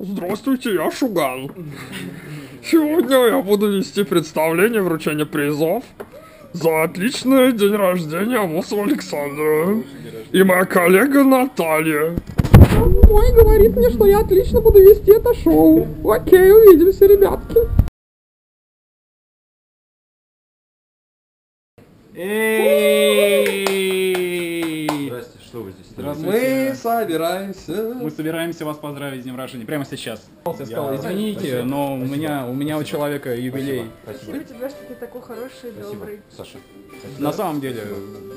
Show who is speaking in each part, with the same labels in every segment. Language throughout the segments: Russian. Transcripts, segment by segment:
Speaker 1: Здравствуйте, я Шуган. Сегодня я буду вести представление вручения призов за отличный день рождения Амосова Александра. И моя коллега Наталья. Мой говорит мне, что я отлично буду вести это шоу. Окей, увидимся, ребятки.
Speaker 2: Эй!
Speaker 3: Что вы здесь?
Speaker 1: Мы собираемся.
Speaker 2: Мы собираемся вас поздравить с днем рождения прямо сейчас. Я сказал, извините,
Speaker 3: Спасибо.
Speaker 2: но у
Speaker 3: Спасибо.
Speaker 2: меня, у меня у человека юбилей.
Speaker 3: Спасибо.
Speaker 4: Люблю тебя, что ты такой хороший и
Speaker 3: Спасибо.
Speaker 4: добрый.
Speaker 3: Саша.
Speaker 2: На самом деле,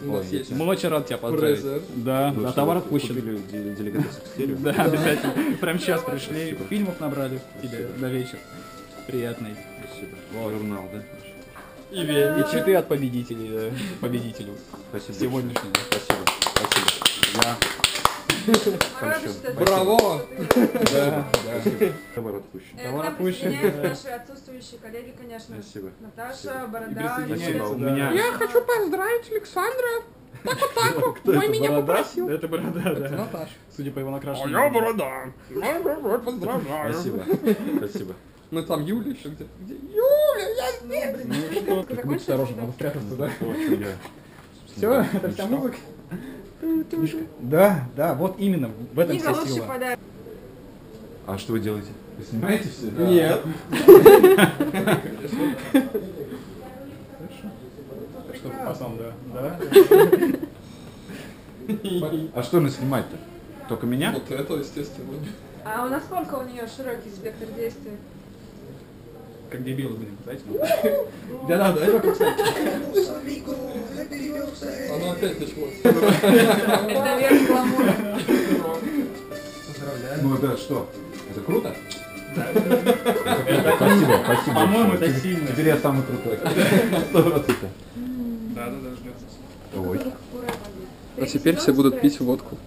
Speaker 1: У есть.
Speaker 2: мы очень рады тебя поздравить.
Speaker 1: Презент.
Speaker 2: Да, да, товар отпущен. Да, обязательно. Прямо сейчас пришли, фильмов набрали тебе на вечер. Приятный.
Speaker 3: Спасибо. Журнал, да?
Speaker 1: И
Speaker 2: И цветы от победителей, э, победителю
Speaker 3: Спасибо.
Speaker 2: сегодняшнего.
Speaker 3: Спасибо. Спасибо.
Speaker 4: Ты-
Speaker 1: Браво!
Speaker 2: Да,
Speaker 3: Спасибо. Товар отпущен.
Speaker 4: Э,
Speaker 2: Товар отпущен.
Speaker 4: наши отсутствующие коллеги, конечно.
Speaker 3: Спасибо.
Speaker 4: Наташа. Борода,
Speaker 3: Спасибо. У
Speaker 2: да.
Speaker 3: меня...
Speaker 1: Я хочу поздравить Александра. Так вот так вот. Мой меня
Speaker 2: Борода?
Speaker 1: попросил.
Speaker 2: Это борода, да.
Speaker 1: Наташа.
Speaker 2: Судя по его
Speaker 1: А
Speaker 2: накрашенному.
Speaker 1: я борода. Ну, Поздравляю.
Speaker 3: Спасибо. Спасибо.
Speaker 1: Мы там Юля еще где? Юля, я здесь.
Speaker 2: Ну что, будь осторожен,
Speaker 4: да?
Speaker 2: надо спрятаться, да? Все, это вся музыка. Да, да, вот именно, в этом
Speaker 4: Книга
Speaker 2: вся сила.
Speaker 4: подарок.
Speaker 3: А что вы делаете? Вы снимаете все?
Speaker 1: Нет.
Speaker 2: Что, пацан, да, да.
Speaker 3: А что нас снимать-то? Только меня?
Speaker 1: Вот это, естественно.
Speaker 4: А у насколько у нее широкий спектр действий?
Speaker 2: Как дебилы будем, знаете?
Speaker 1: Да, да, да. Оно опять началось.
Speaker 4: Это верх гламура.
Speaker 3: Ну это что? Это круто? Спасибо, спасибо.
Speaker 2: По-моему, это сильно.
Speaker 3: Теперь я самый крутой. Сто процентов.
Speaker 2: Да, да, да, ждется.
Speaker 3: Ой.
Speaker 1: А теперь все будут пить водку.